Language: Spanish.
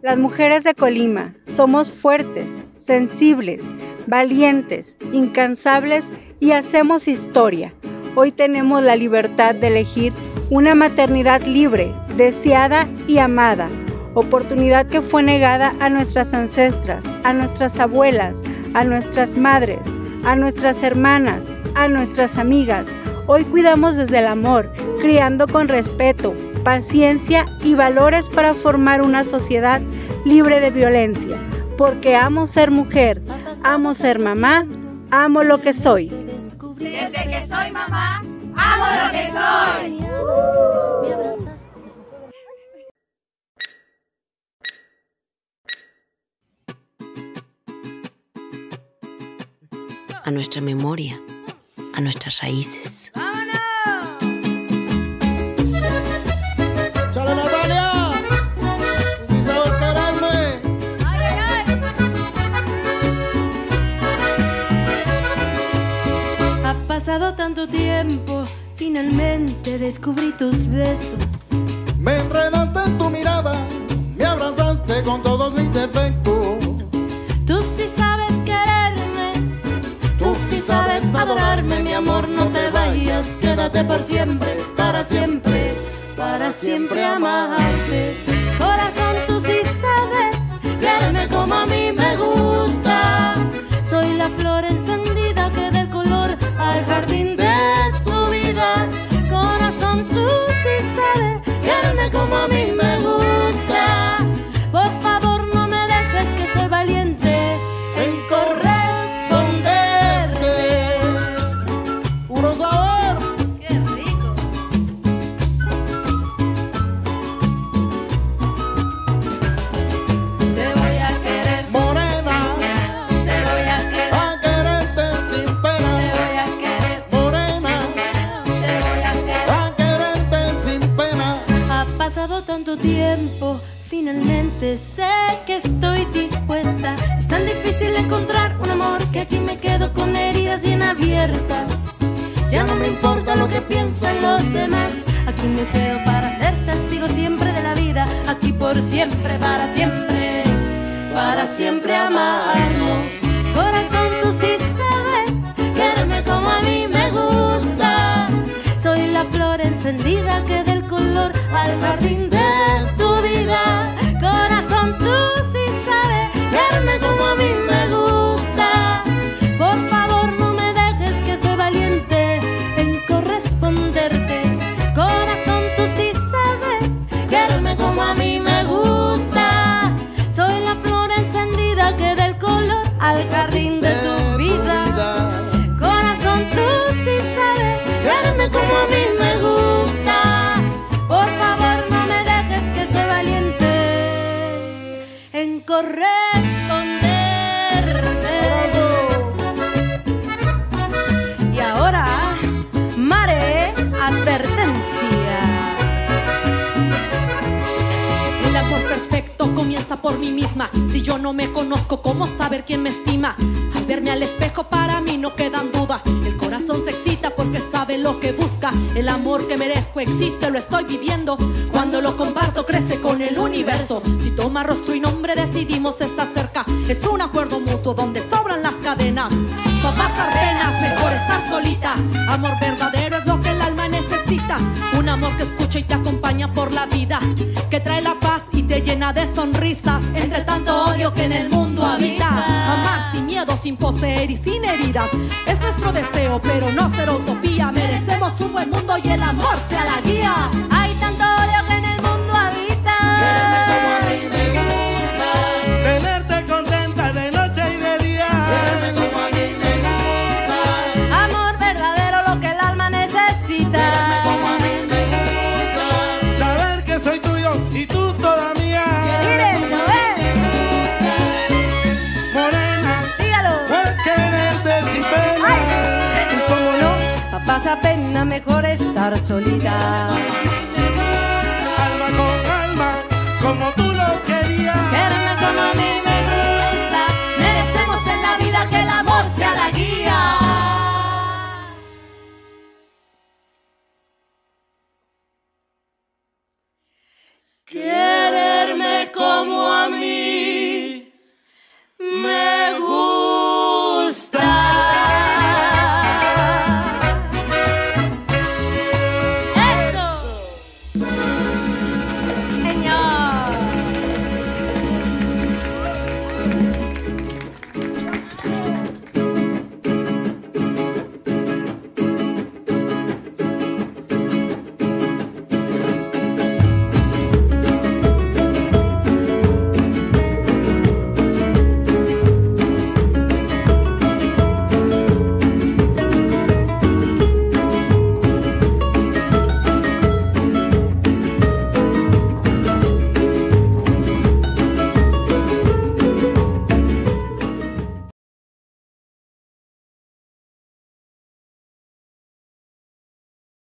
Las mujeres de Colima somos fuertes, sensibles, valientes, incansables y hacemos historia. Hoy tenemos la libertad de elegir una maternidad libre, deseada y amada, oportunidad que fue negada a nuestras ancestras, a nuestras abuelas, a nuestras madres, a nuestras hermanas, a nuestras amigas. Hoy cuidamos desde el amor, criando con respeto, paciencia y valores para formar una sociedad libre de violencia. Porque amo ser mujer, amo ser mamá, amo lo que soy. Desde que soy mamá, amo lo que soy. A nuestra memoria, a nuestras raíces. Pasado tanto tiempo, finalmente descubrí tus besos. Me enredaste en tu mirada, me abrazaste con todos mis defectos. Tú sí sabes quererme, tú sí sabes adorarme, mi amor, no te vayas, quédate por siempre, para siempre, para siempre amarte. Tanto tiempo, finalmente sé que estoy dispuesta. Es tan difícil encontrar un amor que aquí me quedo con heridas bien abiertas. Ya no me importa lo que sabes quererme como Si yo no me conozco, ¿cómo saber quién me estima? Al verme al espejo, para mí no quedan dudas. El corazón se excita porque sabe lo que busca. El amor que merezco existe, lo estoy viviendo. Cuando lo comparto, crece con el universo. Si toma rostro y nombre, decidimos estar cerca. Es un acuerdo mutuo donde sobran las cadenas. Pa' pasar penas, mejor estar solita. Amor verdadero Un amor que escucha y te acompaña por la vida. Que trae la paz y te llena de sonrisas. Entre tanto odio que en el mundo habita. Amar sin miedo, sin poseer y sin heridas. Es nuestro deseo, pero no ser utopía. Merecemos un buen mundo y el amor sea la guía. Hay tanto odio que en el mundo habita. pasa pena, mejor estar solita. Alma con alma, como tú lo querías. Quererme como a mí. Bye.